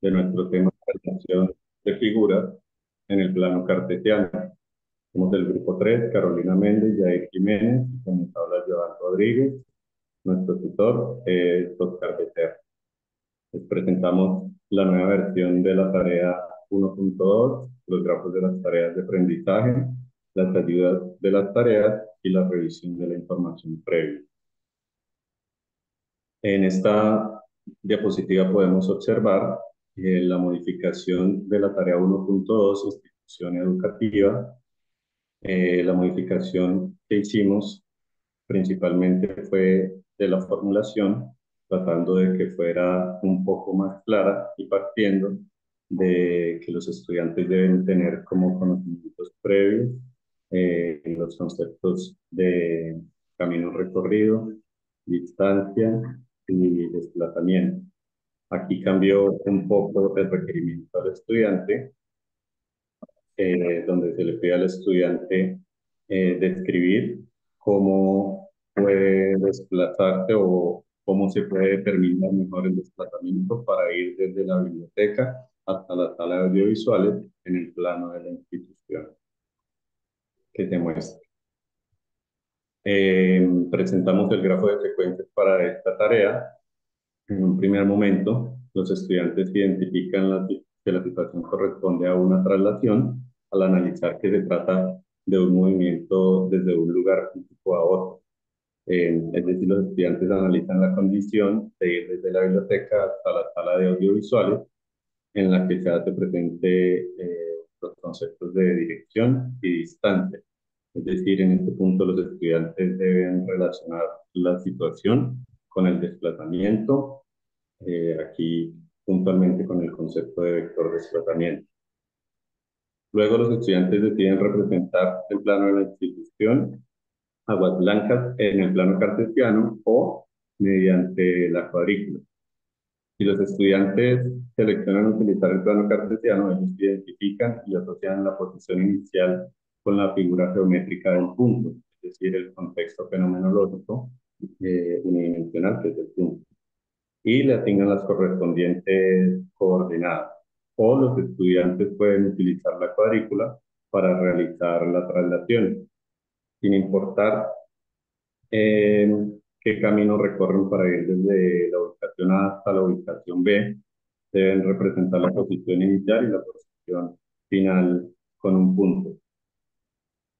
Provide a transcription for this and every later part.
de nuestro tema de relación de figuras en el plano cartesiano. Somos del grupo 3, Carolina Méndez, Jair Jiménez, y con nos habla Joan Rodríguez. Nuestro tutor es Oscar Becerra. Les presentamos la nueva versión de la tarea 1.2, los grafos de las tareas de aprendizaje, las ayudas de las tareas y la revisión de la información previa. En esta diapositiva podemos observar eh, la modificación de la tarea 1.2, institución educativa. Eh, la modificación que hicimos principalmente fue de la formulación, tratando de que fuera un poco más clara y partiendo de que los estudiantes deben tener como conocimientos previos eh, los conceptos de camino recorrido, distancia y desplazamiento. Aquí cambió un poco el requerimiento al estudiante, eh, donde se le pide al estudiante eh, describir cómo puede desplazarse o cómo se puede determinar mejor el desplazamiento para ir desde la biblioteca hasta la sala de audiovisuales en el plano de la institución que te muestra. Eh, presentamos el grafo de secuencias para esta tarea. En un primer momento, los estudiantes identifican la, que la situación corresponde a una traslación al analizar que se trata de un movimiento desde un lugar físico a otro. Eh, es decir, los estudiantes analizan la condición de ir desde la biblioteca hasta la sala de audiovisuales en la que se hace presente eh, los conceptos de dirección y distancia. Es decir, en este punto los estudiantes deben relacionar la situación con el desplazamiento, eh, aquí puntualmente con el concepto de vector desplazamiento. Luego los estudiantes deciden representar el plano de la institución, aguas blancas en el plano cartesiano o mediante la cuadrícula. Si los estudiantes seleccionan utilizar el plano cartesiano, ellos identifican y asocian la posición inicial con la figura geométrica del punto, es decir, el contexto fenomenológico eh, unidimensional, que es el punto, y le asignan las correspondientes coordenadas. O los estudiantes pueden utilizar la cuadrícula para realizar la traslación, sin importar eh, qué camino recorren para ir desde la ubicación A hasta la ubicación B, deben representar la posición inicial y la posición final con un punto.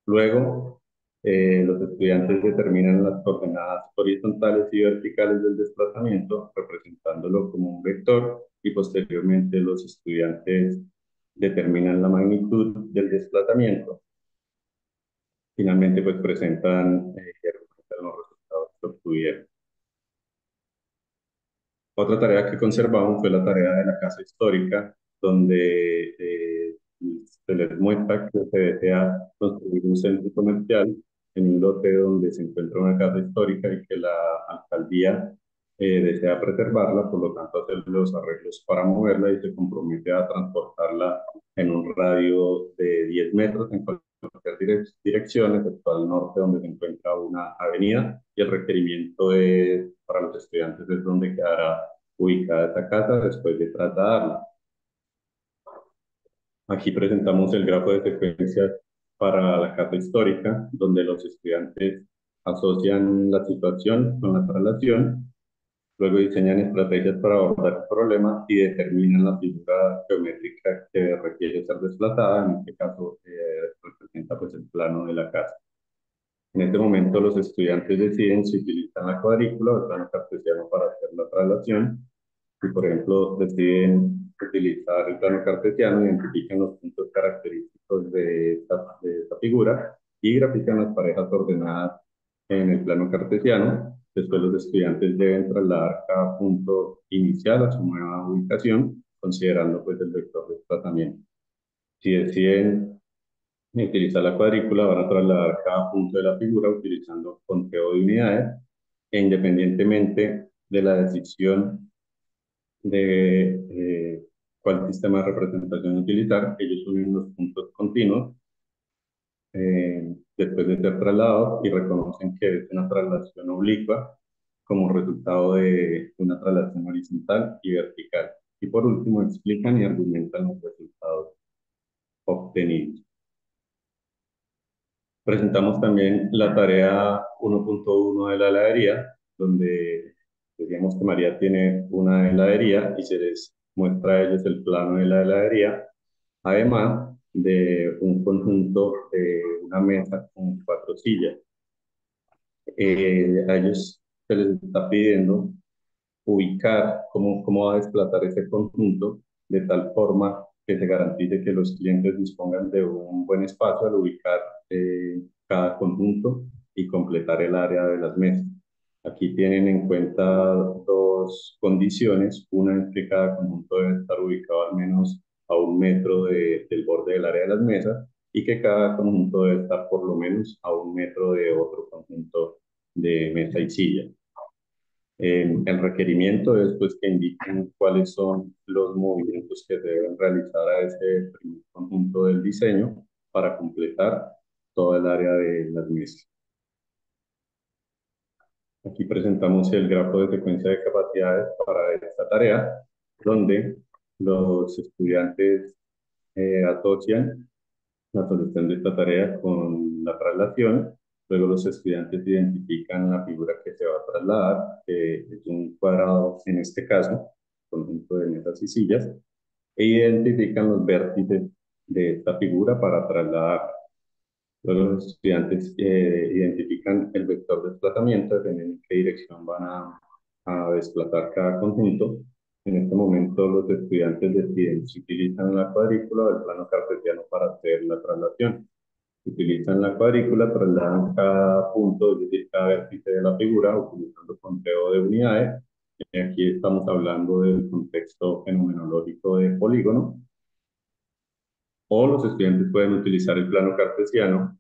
Luego, eh, los estudiantes determinan las coordenadas horizontales y verticales del desplazamiento, representándolo como un vector, y posteriormente los estudiantes determinan la magnitud del desplazamiento. Finalmente, pues presentan eh, los resultados que obtuvieron. Otra tarea que conservamos fue la tarea de la casa histórica, donde eh, se les muestra que se desea construir un centro comercial en un lote donde se encuentra una casa histórica y que la alcaldía eh, desea preservarla, por lo tanto hacer los arreglos para moverla y se compromete a transportarla en un radio de 10 metros en cualquier dirección, excepto al norte donde se encuentra una avenida y el requerimiento es, para los estudiantes es donde quedará ubicada esta casa después de trasladarla. Aquí presentamos el grafo de secuencias para la casa histórica, donde los estudiantes asocian la situación con la traslación, luego diseñan estrategias para abordar el problema y determinan la figura geométrica que requiere ser desplazada, en este caso eh, representa pues el plano de la casa. En este momento los estudiantes deciden si utilizan la cuadrícula o el plano cartesiano para hacer la traslación y por ejemplo deciden utilizar el plano cartesiano, identifican los puntos característicos esta, de esta figura y grafican las parejas ordenadas en el plano cartesiano. Después los estudiantes deben trasladar cada punto inicial a su nueva ubicación, considerando pues el vector de desplazamiento. Si deciden utilizar la cuadrícula, van a trasladar cada punto de la figura utilizando conteo de unidades e independientemente de la decisión de eh, cuál sistema de representación utilizar. Ellos suben los puntos continuos eh, después de ser trasladados y reconocen que es una traslación oblicua como resultado de una traslación horizontal y vertical. Y por último, explican y argumentan los resultados obtenidos. Presentamos también la tarea 1.1 de la heladería, donde decíamos que María tiene una heladería y se les muestra a ellos el plano de la heladería, además de un conjunto de una mesa con cuatro sillas. Eh, a ellos se les está pidiendo ubicar cómo, cómo va a desplazar ese conjunto de tal forma que se garantice que los clientes dispongan de un buen espacio al ubicar eh, cada conjunto y completar el área de las mesas. Aquí tienen en cuenta dos condiciones. Una es que cada conjunto debe estar ubicado al menos a un metro de, del borde del área de las mesas y que cada conjunto debe estar por lo menos a un metro de otro conjunto de mesa y silla. el requerimiento es pues, que indiquen cuáles son los movimientos que deben realizar a ese conjunto del diseño para completar toda el área de las mesas. Aquí presentamos el grafo de secuencia de capacidades para esta tarea, donde los estudiantes eh, asocian la solución de esta tarea con la traslación. Luego los estudiantes identifican la figura que se va a trasladar, que es un cuadrado en este caso, conjunto de mesas y sillas, e identifican los vértices de esta figura para trasladar. Luego los estudiantes eh, identifican el vector de desplazamiento, dependiendo en qué dirección van a, a desplazar cada conjunto, en este momento los estudiantes deciden si utilizan la cuadrícula o el plano cartesiano para hacer la traslación. Utilizan la cuadrícula, trasladan cada punto, es decir, cada vértice de la figura, utilizando conteo de unidades. Aquí estamos hablando del contexto fenomenológico de polígono. O los estudiantes pueden utilizar el plano cartesiano,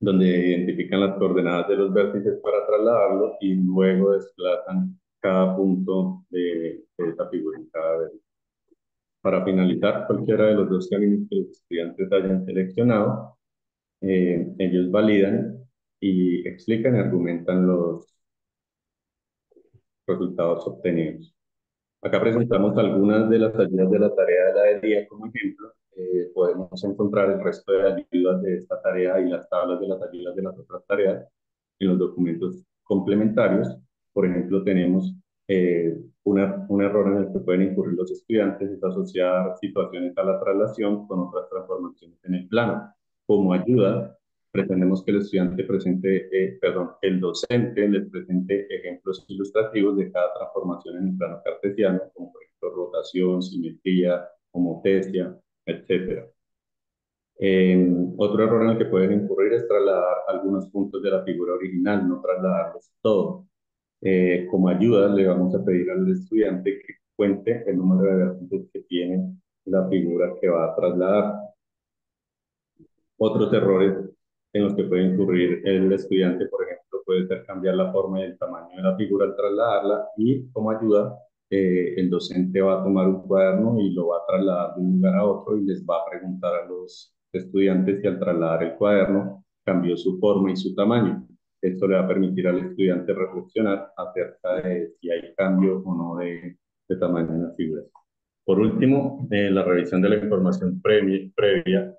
donde identifican las coordenadas de los vértices para trasladarlo y luego desplazan cada punto de, esta cada vez. Para finalizar, cualquiera de los dos caminos que los estudiantes hayan seleccionado, eh, ellos validan y explican y argumentan los resultados obtenidos. Acá presentamos algunas de las ayudas de la tarea de la día como ejemplo. Eh, podemos encontrar el resto de ayudas de esta tarea y las tablas de las ayudas de las otras tareas en los documentos complementarios por ejemplo, tenemos eh, un error en el que pueden incurrir los estudiantes, es asociar situaciones a la traslación con otras transformaciones en el plano. Como ayuda, pretendemos que el estudiante presente, eh, perdón, el docente les presente ejemplos ilustrativos de cada transformación en el plano cartesiano, como por ejemplo rotación, simetría, homotesia, etc. Eh, otro error en el que pueden incurrir es trasladar algunos puntos de la figura original, no trasladarlos todos. Eh, como ayuda le vamos a pedir al estudiante que cuente el número de vértices que tiene la figura que va a trasladar. Otros errores en los que puede incurrir el estudiante, por ejemplo, puede ser cambiar la forma y el tamaño de la figura al trasladarla y como ayuda eh, el docente va a tomar un cuaderno y lo va a trasladar de un lugar a otro y les va a preguntar a los estudiantes si al trasladar el cuaderno cambió su forma y su tamaño. Esto le va a permitir al estudiante reflexionar acerca de si hay cambio o no de, de tamaño en las figuras. Por último, eh, la revisión de la información previa, previa,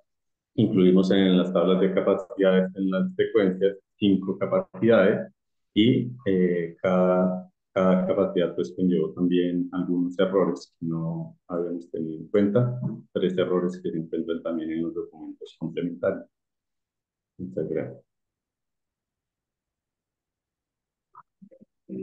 incluimos en las tablas de capacidades, en las secuencias, cinco capacidades y eh, cada, cada capacidad pues conllevó también algunos errores que no habíamos tenido en cuenta, tres errores que se encuentran también en los documentos complementarios. Muchas gracias.